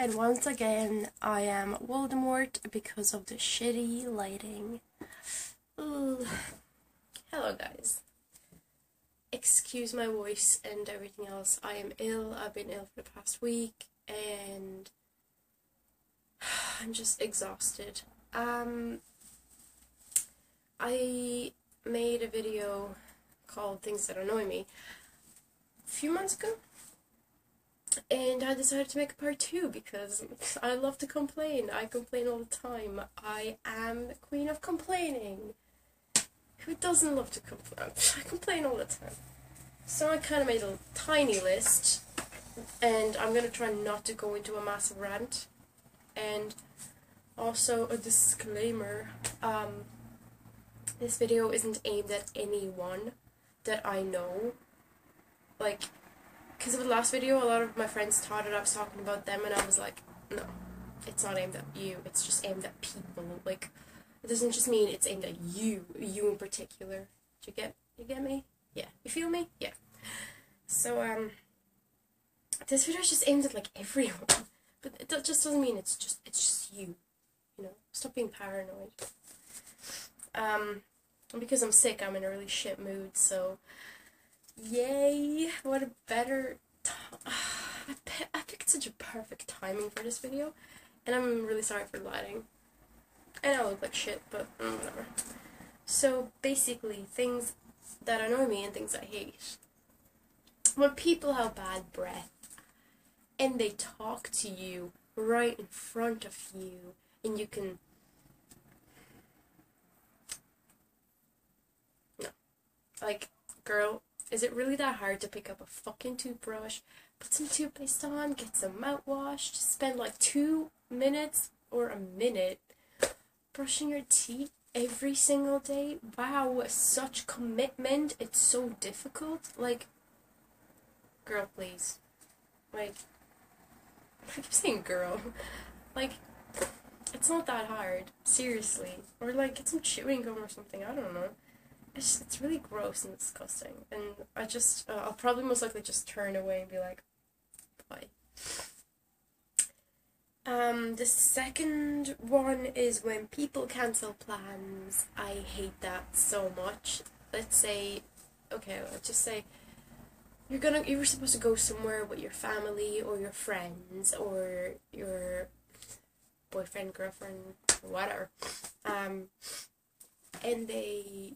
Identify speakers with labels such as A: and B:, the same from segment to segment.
A: And once again, I am Voldemort because of the shitty lighting. Ooh. Hello, guys. Excuse my voice and everything else. I am ill. I've been ill for the past week, and I'm just exhausted. Um, I made a video called Things That Annoy Me a few months ago and I decided to make a part two because I love to complain. I complain all the time. I am the queen of complaining. Who doesn't love to complain? I complain all the time. So I kind of made a tiny list, and I'm gonna try not to go into a massive rant. And also a disclaimer: um, this video isn't aimed at anyone that I know. Like because of the last video, a lot of my friends thought that I was talking about them, and I was like, no, it's not aimed at you. It's just aimed at people. Like, it doesn't just mean it's aimed at you, you in particular. Do you get you get me? Yeah. You feel me? Yeah. So um, this video is just aimed at like everyone, but it just doesn't mean it's just it's just you. You know, stop being paranoid. Um, because I'm sick, I'm in a really shit mood, so Yay! What a better. I, I picked such a perfect timing for this video, and I'm really sorry for lighting. And I look like shit, but mm, whatever. So basically, things that annoy me and things I hate. When people have bad breath and they talk to you right in front of you, and you can. No. Like, girl, is it really that hard to pick up a fucking toothbrush, put some toothpaste on, get some mouthwash, spend like two minutes or a minute brushing your teeth every single day? Wow, such commitment. It's so difficult. Like, girl, please. Like, I keep saying girl. Like, it's not that hard. Seriously. Or like, get some chewing gum or something. I don't know it's, it's really gross and disgusting. And I just, uh, I'll probably most likely just turn away and be like, bye. Um, the second one is when people cancel plans. I hate that so much. Let's say, okay, let's just say you're gonna, you were supposed to go somewhere with your family or your friends or your boyfriend, girlfriend, whatever. Um, and they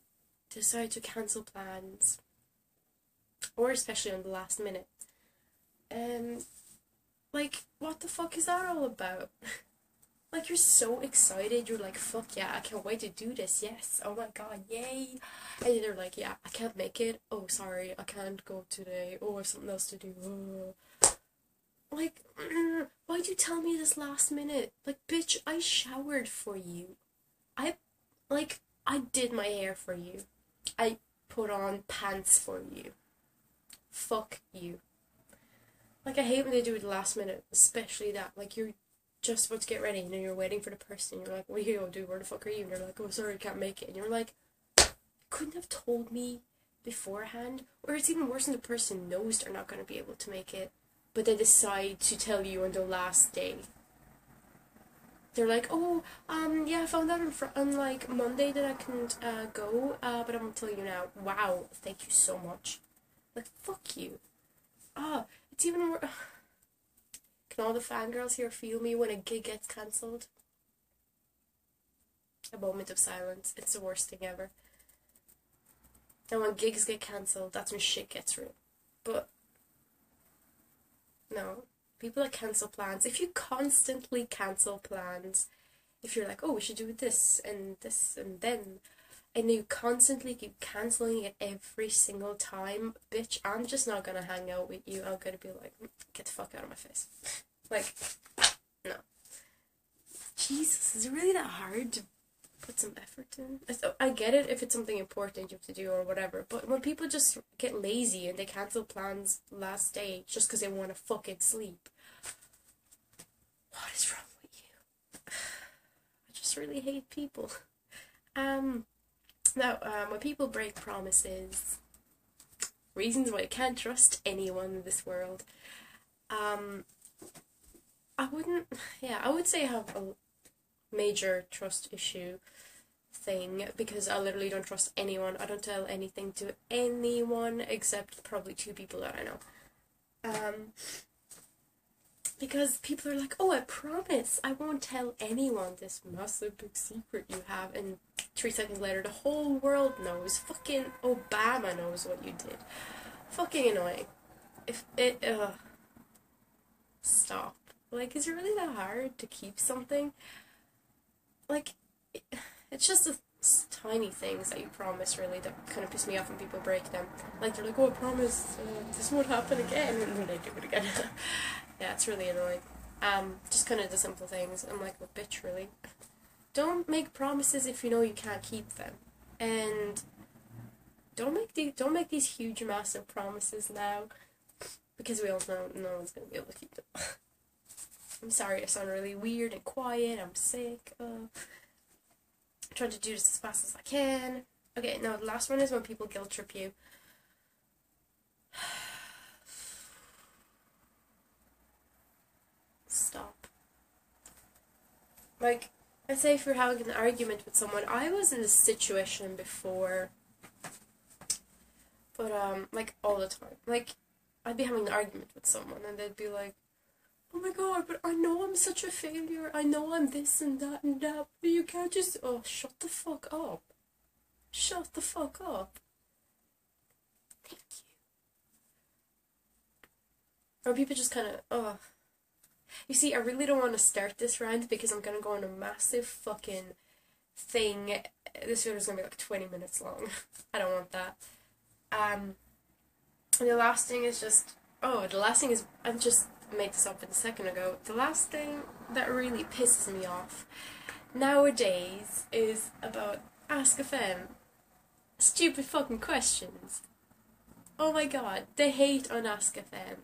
A: decide to cancel plans, or especially on the last minute. Um, like, what the fuck is that all about? like, you're so excited, you're like, fuck yeah, I can't wait to do this, yes, oh my god, yay. And they're like, yeah, I can't make it, oh, sorry, I can't go today, oh, I have something else to do, oh. Like, why'd you tell me this last minute? Like, bitch, I showered for you. I, like, I did my hair for you. I put on pants for you. Fuck you. Like I hate when they do it last minute, especially that. Like you're just about to get ready and you're waiting for the person you're like, What you gonna do? Where the fuck are you? And they're like, Oh sorry, can't make it and you're like couldn't have told me beforehand. Or it's even worse when the person knows they're not gonna be able to make it, but they decide to tell you on the last day they're like, oh, um, yeah, I found out on, fr- on like Monday that I couldn't uh, go, uh, but I'm gonna tell you now. Wow, thank you so much. Like, fuck you. Ah, it's even more. Can all the fangirls here feel me when a gig gets cancelled? A moment of silence. It's the worst thing ever. And when gigs get cancelled, that's when shit gets real. But no, people that cancel plans, if you constantly cancel plans, if you're like, oh, we should do this and this and then, and you constantly keep canceling it every single time, bitch, I'm just not gonna hang out with you. I'm gonna be like, get the fuck out of my face. like, no. Jesus, is it really that hard to put some effort in? Oh, I get it if it's something important you have to do or whatever, but when people just get lazy and they cancel plans last day just because they want to fucking sleep, what is wrong with you? I just really hate people. Um, now, um, when people break promises, reasons why I can't trust anyone in this world, um, I wouldn't. Yeah, I would say I have a major trust issue thing because I literally don't trust anyone. I don't tell anything to anyone except probably two people that I know. Um, because people are like, oh, I promise I won't tell anyone this massive big secret you have, and three seconds later, the whole world knows. Fucking Obama knows what you did. Fucking annoying. If it, uh, stop. Like, is it really that hard to keep something? Like, it's just the tiny things that you promise, really, that kind of piss me off when people break them. Like, they're like, oh, I promise uh, this won't happen again, and then they do it again. yeah, it's really annoying. Um, just kind of the simple things. I'm like, well, bitch, really. Don't make promises if you know you can't keep them, and don't make the don't make these huge, massive promises now, because we all know no one's gonna be able to keep them. I'm sorry, I sound really weird and quiet. I'm sick. Trying to do this as fast as I can. Okay, now the last one is when people guilt trip you. Stop. Like, let's say if you're having an argument with someone, I was in this situation before, but um, like all the time. Like, I'd be having an argument with someone, and they'd be like, "Oh my god, but I know I'm such a failure. I know I'm this and that and that. But you can't just oh, shut the fuck up. Shut the fuck up." Thank you. Or people just kind of oh. You see, I really don't want to start this round because I'm gonna go on a massive fucking thing. This video is gonna be like 20 minutes long. I don't want that. Um, the last thing is just oh, the last thing is I just made this up a second ago. The last thing that really pisses me off nowadays is about Ask FM. Stupid fucking questions. Oh my god, they hate on Ask FM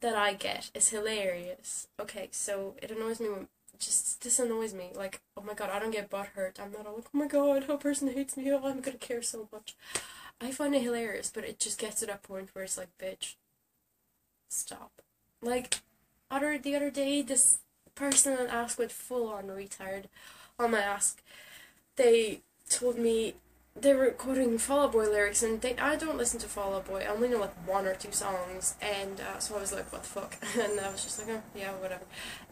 A: that I get is hilarious. Okay, so it annoys me when just this annoys me. Like, oh my god, I don't get butt hurt. I'm not all like, oh my god, how person hates me. Oh, I'm gonna care so much. I find it hilarious, but it just gets to that point where it's like, bitch, stop. Like, other the other day, this person on Ask went full on retard on my Ask. They told me they were quoting Fall Out Boy lyrics, and they I don't listen to Fall Out Boy. I only know like one or two songs, and uh, so I was like, "What the fuck?" And I was just like, oh, "Yeah, whatever."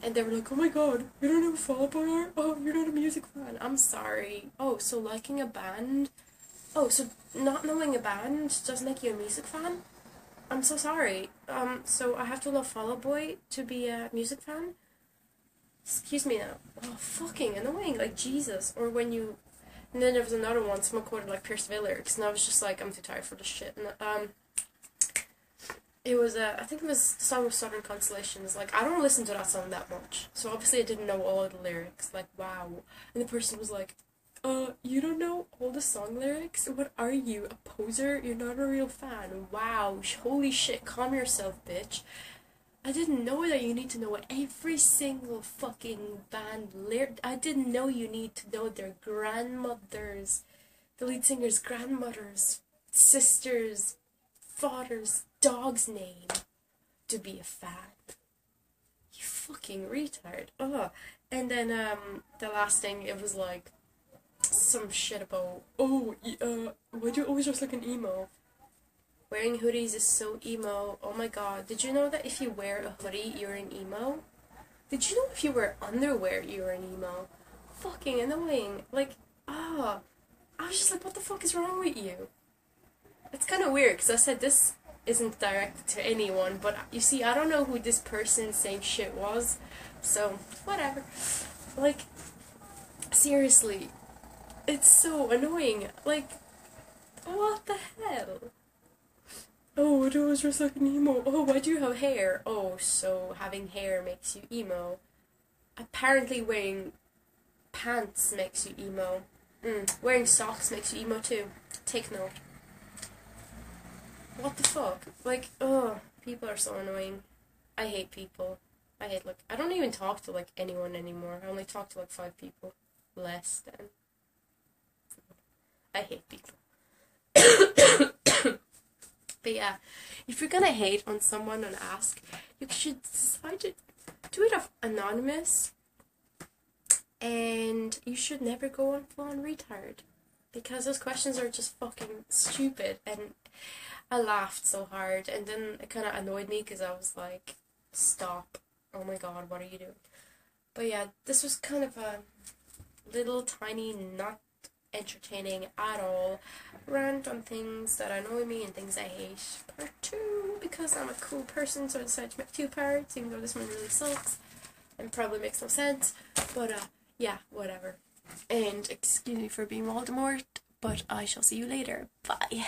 A: And they were like, "Oh my god, you don't know Fall Out Boy are? Oh, you're not a music fan. I'm sorry. Oh, so liking a band? Oh, so not knowing a band doesn't make you a music fan? I'm so sorry. Um, so I have to love Fall Out Boy to be a music fan? Excuse me now. Oh, fucking annoying. Like Jesus. Or when you and then there was another one, someone quoted like Pierce the Veil lyrics, and I was just like, I'm too tired for this shit. And um, it was uh, I think it was the song of Southern Constellations. Like I don't listen to that song that much, so obviously I didn't know all of the lyrics. Like wow, and the person was like, "Uh, you don't know all the song lyrics? What are you, a poser? You're not a real fan. Wow, holy shit, calm yourself, bitch." I didn't know that you need to know every single fucking band lyric. I didn't know you need to know their grandmothers, the lead singer's grandmother's, sister's, father's, dog's name to be a fan. You fucking retard. Oh, and then um, the last thing it was like some shit about oh uh why do you always dress like an emo? Wearing hoodies is so emo. Oh my god. Did you know that if you wear a hoodie, you're an emo? Did you know if you wear underwear, you're an emo? Fucking annoying. Like, ah. I was just like, what the fuck is wrong with you? It's kind of weird because I said this isn't directed to anyone, but you see, I don't know who this person saying shit was, so whatever. Like, seriously, it's so annoying. Like, what the hell? Oh, it was like an emo. Oh, why do you have hair? Oh, so having hair makes you emo. Apparently wearing pants makes you emo. Mm, wearing socks makes you emo too. Take note. What the fuck? Like, oh, people are so annoying. I hate people. I hate, like, I don't even talk to, like, anyone anymore. I only talk to, like, five people. Less than. I hate people. But yeah, if you're gonna hate on someone and ask, you should decide to do it off anonymous. And you should never go on full on retard. Because those questions are just fucking stupid. And I laughed so hard. And then it kind of annoyed me because I was like, stop. Oh my god, what are you doing? But yeah, this was kind of a little tiny, not entertaining at all rant on things that annoy me and things I hate. Part two, because I'm a cool person, so I decided to make two parts, even though this one really sucks and probably makes no sense. But uh, yeah, whatever. And excuse me for being Voldemort, but I shall see you later. Bye.